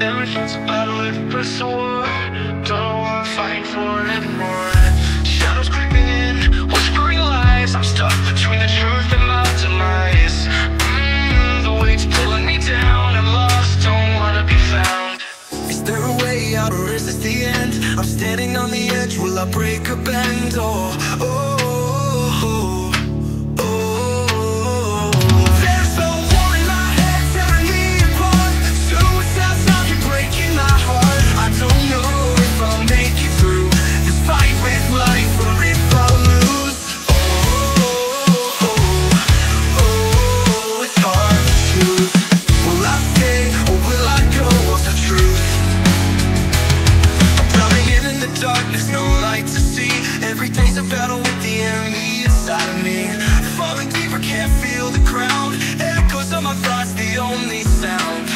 Emotions I live press the war. Don't wanna I'm fighting for anymore. Shadows creeping in, whispering lies. I'm stuck between the truth and my demise. Mm, The weight's pulling me down. I'm lost, don't wanna be found. Is there a way out or is this the end? I'm standing on the edge, will I break a bend? Oh, oh. only sound